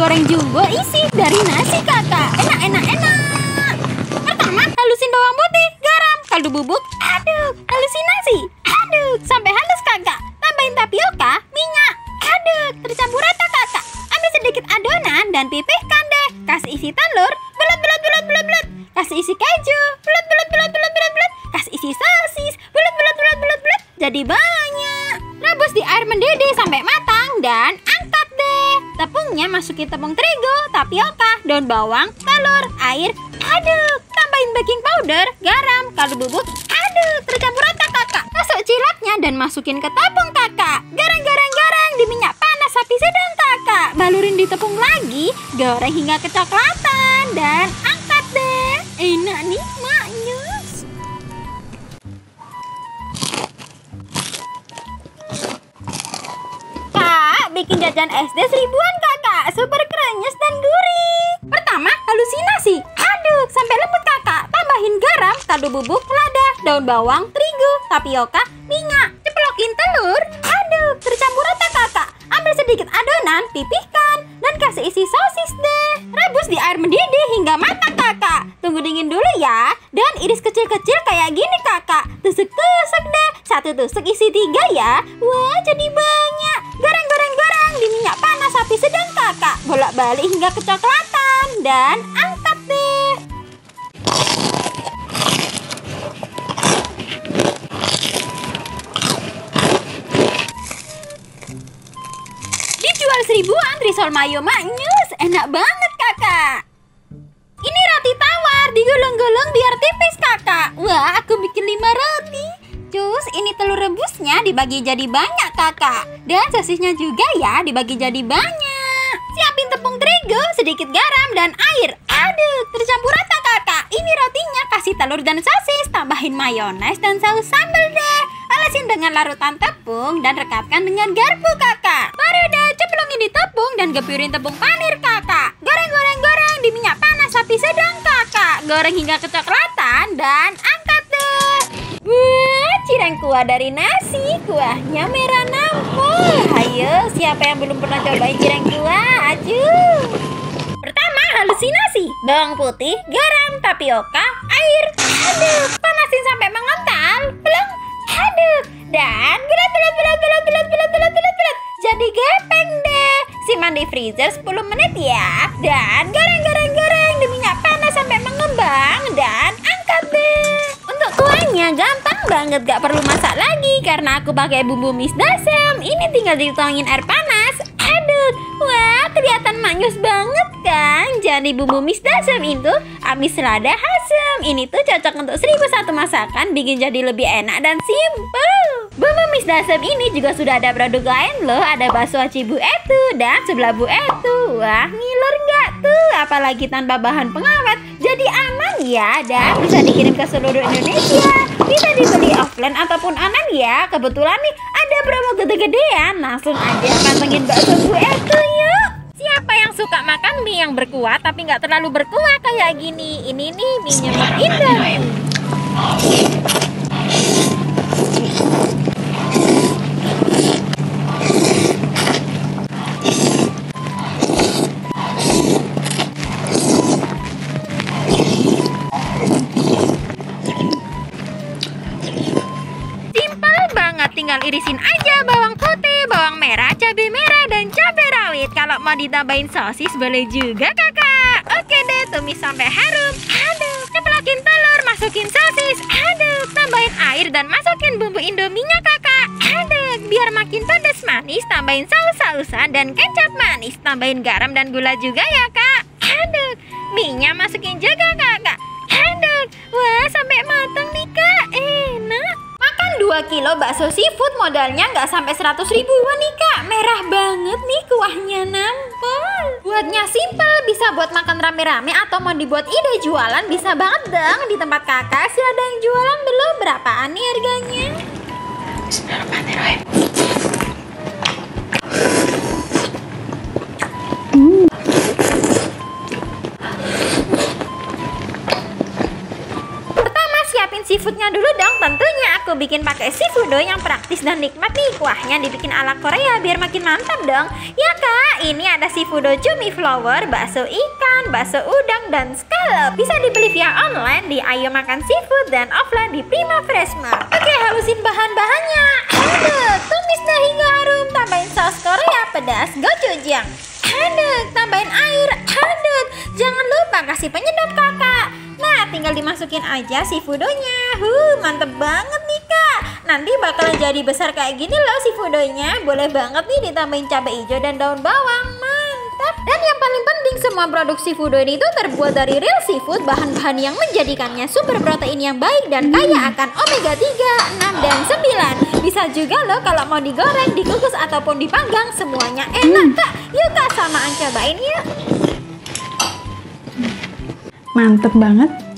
goreng jumbo isi dari nasi kakak. Enak, enak, enak. Pertama, halusin bawang putih, garam, kaldu bubuk, aduk, halusinasi, aduk, sampai halus kakak. Tambahin tapioka, minyak, aduk, tercampur rata kakak. Ambil sedikit adonan dan pipihkan deh. Kasih isi telur, belut, belut, belut, belut, belut. Kasih isi keju, belut, belut, belut, belut, belut, belut. Kasih isi sosis, belut, belut, belut, belut, belut. Jadi banyak. Rebus di air mendidih sampai matang dan. Tepungnya masukin tepung terigu, tapioka, daun bawang, telur, air, aduk. Tambahin baking powder, garam, kaldu bubuk, aduk. Tercampur rata kakak. Masuk ciloknya dan masukin ke tepung kakak. Goreng di minyak panas api sedang kakak. Balurin di tepung lagi, goreng hingga kecoklatan dan angkat deh. Enak nih jajan SD seribuan kakak. Super krenyes dan gurih. Pertama, halusinasi. Aduk sampai lembut kakak. Tambahin garam, kaldu bubuk, lada, daun bawang, terigu, tapioka, minyak. Ceplokin telur. Aduk, tercampur rata kakak. Ambil sedikit adonan, pipihkan Dan kasih isi sosis deh. Rebus di air mendidih hingga matang kakak. Tunggu dingin dulu ya. Dan iris kecil-kecil kayak gini kakak. Tusuk-tusuk deh. Satu tusuk isi tiga ya. Wah jadi banyak kakak Bolak balik hingga kecoklatan Dan angkat deh Dijual seribuan risol mayo maknyus Enak banget kakak. Ini roti tawar digulung-gulung biar tipis kakak. Wah aku bikin lima roti. Cus ini telur rebusnya dibagi jadi banyak kakak. Dan sosisnya juga ya dibagi jadi banyak sedikit garam dan air. Aduk, tercampur rata kakak. Ini rotinya kasih telur dan sosis. Tambahin mayones dan saus sambal deh. Olesin dengan larutan tepung dan rekatkan dengan garpu kakak. Baru deh cemplungin di tepung dan gepirin tepung panir kakak. Goreng goreng goreng di minyak panas api sedang kakak. Goreng hingga kecoklatan dan angkat deh. Wah, cireng kuah dari nasi. Kuahnya merah nampol Ayo, siapa yang belum pernah cobain cireng kuah? Halusinasi Bawang putih, garam, tapioka, air. Aduk, panasin sampai mengental Belum, aduk Dan bulat, bulat, bulat, bulat, bulat, bulat, bulat, bulat, bulat Jadi gepeng deh. Simpan di freezer 10 menit ya. Dan goreng, goreng, goreng. Di minyak panas sampai mengembang. Dan angkat deh. Untuk kuahnya gampang banget. Gak perlu masak lagi Karena aku pakai bumbu mis dasem. Ini tinggal dituangin air panas. Aduk Wah kelihatan maknyus banget kan Jadi bumbu mis dasem itu Amis selada asem Ini tuh cocok untuk 1001 masakan Bikin jadi lebih enak dan simple. Bumbu mis dasem ini juga sudah ada produk lain loh. Ada bakso aci Bu Etu Dan sebelah Bu Etu. Wah ngiler nggak tuh? Apalagi tanpa bahan pengawet. Jadi aman ya Dan bisa dikirim ke seluruh Indonesia. Bisa dibeli offline ataupun online ya. Kebetulan nih ada promo gede-gedean. Langsung aja pantengin bakso Bu Etu yuk Siapa yang suka makan mie yang berkuah tapi nggak terlalu berkuah kayak gini? Ini nih mie. Simpel banget, tinggal irisin aja bawang putih, bawang merah, cabai merah, dan cabai rawit. Kalau mau ditambahin sosis boleh juga kakak. Oke deh, tumis sampai harum. Aduk, ceplokin telur, masukin sosis. Aduk, tambahin air dan masukin bumbu indominya kakak. Aduk, biar makin pedas manis, tambahin saus-sausan dan kecap manis. Tambahin garam dan gula juga ya kak. Aduk, minyak masukin juga Makan 2 kilo bakso seafood modalnya nggak sampai 100 ribu. Nih kak. Merah banget nih kuahnya nampol. Buatnya simple bisa buat makan rame-rame atau mau dibuat ide jualan bisa banget dong. Di tempat kakak sih ada yang jualan. Belum berapaan nih harganya? Pertama seafoodnya dulu dong Tentunya aku bikin pakai seafood yang praktis dan nikmat nih. Kuahnya dibikin ala Korea biar makin mantap dong. Ya kak, ini ada seafood cumi flower, bakso ikan, bakso udang, dan scallop. Bisa dibeli via online di Ayo Makan Seafood dan offline di Prima Fresh Mart. Oke, halusin bahan-bahannya. Aduk, tumis dah hingga harum. Tambahin saus Korea pedas gochujang. Aduk, tambahin air. Aduk, jangan lupa kasih penyedap kakak. Tinggal dimasukin aja si fudonya. Huh, mantep banget nih kak. Nanti bakalan jadi besar kayak gini loh si fudonya. Boleh banget nih ditambahin cabai hijau dan daun bawang. Mantap. Dan yang paling penting semua produk seafood ini itu terbuat dari real seafood, bahan-bahan yang menjadikannya sumber protein yang baik dan kaya akan omega 3, 6, dan 9. Bisa juga loh kalau mau digoreng, dikukus ataupun dipanggang, semuanya enak kak. Yuk kak, samaan cobain yuk. Mantep banget.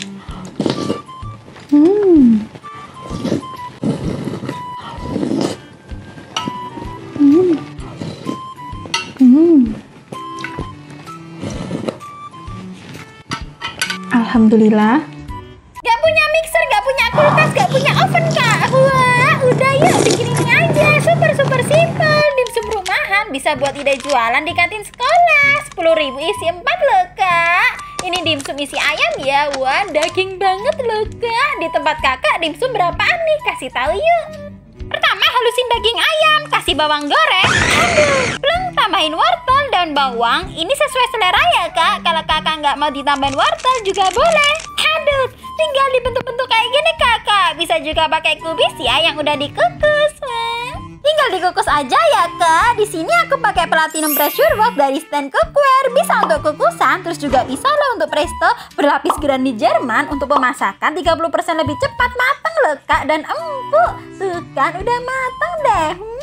Alhamdulillah. Gak punya mixer, gak punya kulkas, gak punya oven kak. Wah, udah yuk bikin ini aja. Super super simple. Dimsum rumahan bisa buat ide jualan di kantin sekolah. 10.000 isi 4 loh kak. Ini dimsum isi ayam ya. Wah, daging banget loh kak. Di tempat kakak dimsum berapaan nih? Kasih tahu yuk. Pertama halusin daging ayam, kasih bawang goreng. Aduh, belum tambahin wortel dan bawang. Ini sesuai selera ya kak. Kalau kakak nggak mau ditambahin wortel juga boleh. Aduh, tinggal dibentuk-bentuk kayak gini kakak. Bisa juga pakai kubis ya yang udah dikukus. Tinggal dikukus aja ya kak. Di sini aku pakai platinum pressure wok dari stand cookware. Bisa untuk kukusan, terus juga bisa loh untuk presto berlapis grandi Jerman untuk pemasakan 30% lebih cepat matang loh kak dan empuk. Tuh kan udah matang deh.